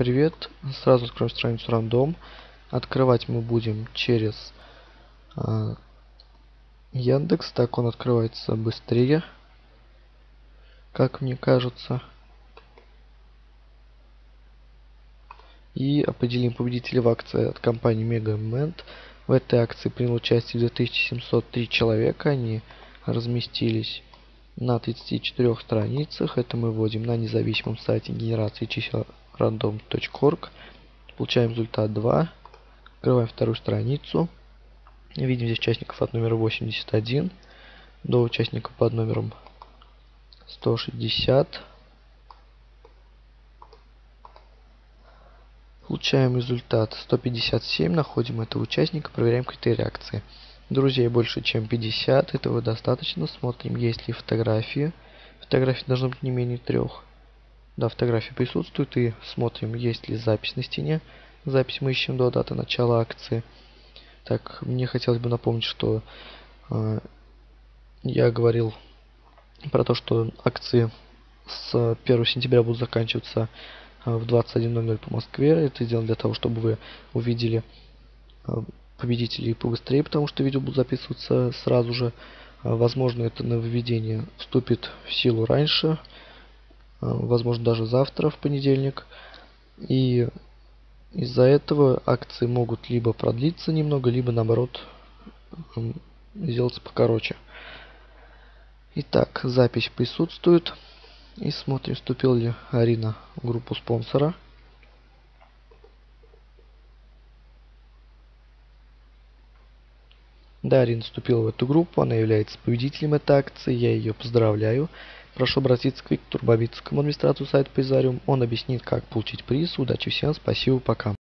Привет, сразу откроем страницу рандом. Открывать мы будем через э, Яндекс, так он открывается быстрее, как мне кажется. И определим победителя в акции от компании Moment. В этой акции принял участие 2703 человека, они разместились на 34 страницах. Это мы вводим на независимом сайте генерации чисел random.org. Получаем результат 2. Открываем вторую страницу. Видим здесь участников от номера 81 до участников под номером 160. Получаем результат 157, находим этого участника, проверяем критерии акции. Друзей больше, чем 50, этого достаточно. Смотрим, есть ли фотографии. Фотографии должно быть не менее трех. Да, фотографии присутствуют. И смотрим, есть ли запись на стене. Запись мы ищем до даты начала акции. Так, мне хотелось бы напомнить, что э, я говорил про то, что акции с 1 сентября будут заканчиваться э, в 21.00 по Москве. Это сделано для того, чтобы вы увидели э, победителей побыстрее, потому что видео будут записываться сразу же. А, возможно, это нововведение вступит в силу раньше, а, возможно, даже завтра, в понедельник. И из-за этого акции могут либо продлиться немного, либо наоборот сделаться покороче. Итак, запись присутствует. И смотрим, вступил ли Арина в группу спонсора. Дарин вступила в эту группу, она является победителем этой акции, я ее поздравляю. Прошу обратиться к Виктору Бабицкому, администрацию сайта Пейзариум, он объяснит, как получить приз. Удачи всем, спасибо, пока.